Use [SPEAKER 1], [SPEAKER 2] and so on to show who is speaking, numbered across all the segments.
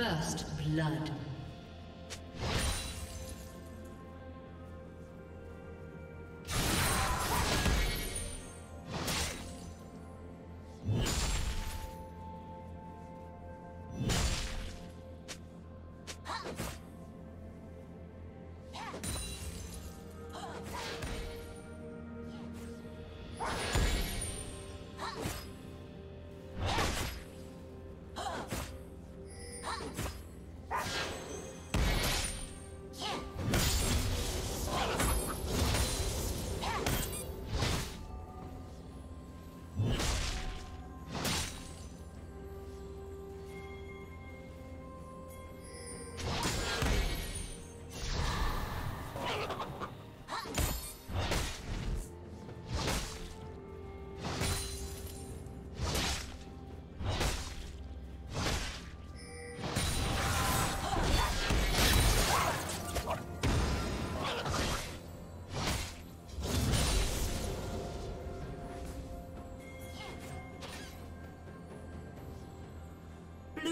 [SPEAKER 1] First blood.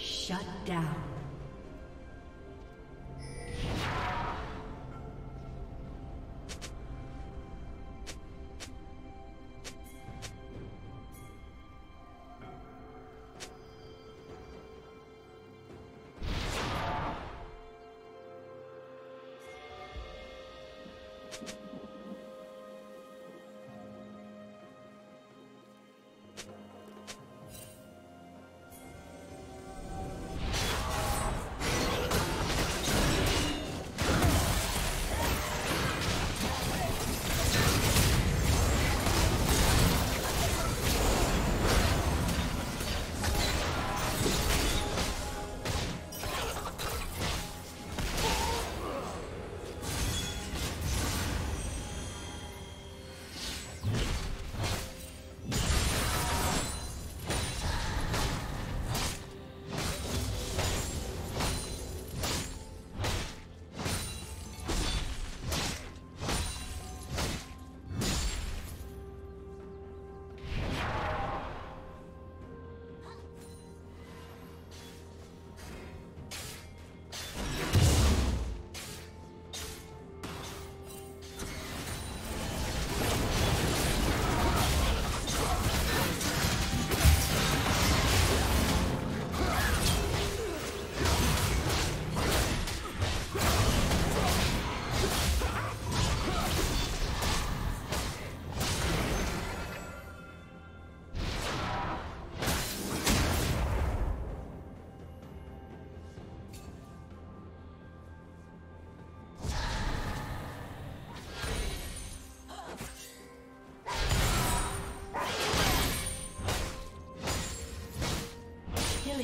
[SPEAKER 1] Shut down.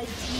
[SPEAKER 1] Red team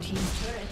[SPEAKER 1] Blue Team's turret.